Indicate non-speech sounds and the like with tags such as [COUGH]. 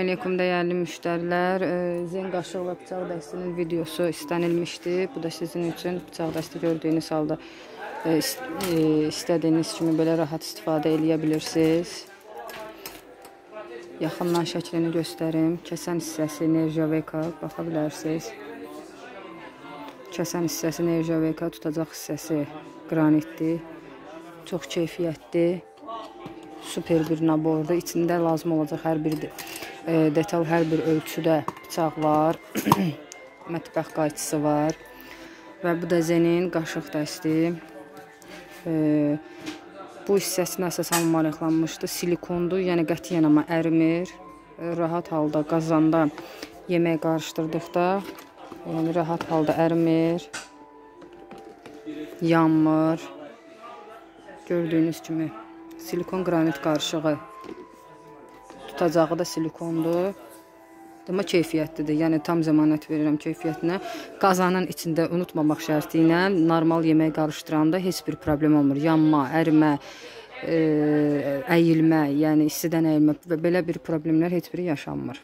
Aleyküm dəyərli müştərilər. E, Zen qaşıq və bıçaq dəstinin videosu istənilmişdi. Bu da sizin üçün bıçaq dəsti gördüyünüz halda e, e, istədiyiniz kimi belə rahat istifadə edə bilirsiniz. Yaxından şəklini göstərim. Kəsən hissəsi Nerjaveka baxa bilərsiniz. Kəsən hissəsi Nerjaveka, tutacaq hissəsi qranitdir. Çox keyfiyyətli. Super bir nabordur. İçində lazım olacaq hər bir e, detal, hər bir ölçüdə bıçaq var. [CLEARS THROAT] Mətbəx qayçısı var. Və bu da Zenin qaşıq dəsti. E, bu hissəsinə əsas hamı maraqlanmışdı. Silikondur, yəni qətiyyən amma ərimir. E, rahat halda qazanda yemək qarışdırdıqda yəni rahat halda ərimir. Yanmır. Gördüyünüz kimi silikon qranit qarışığı. Tutacağı da silikondur. Amma keyfiyyətlidir. Yəni tam zəmanət verirəm keyfiyyətinə. Qazanın içində unutmamaq şərti ilə normal yemək qarışdıranda heç bir problem olmur. Yanma, ərimə, e, əyilmə, yəni istidən əyilmə və belə bir problemlər heç biri yaşanmır.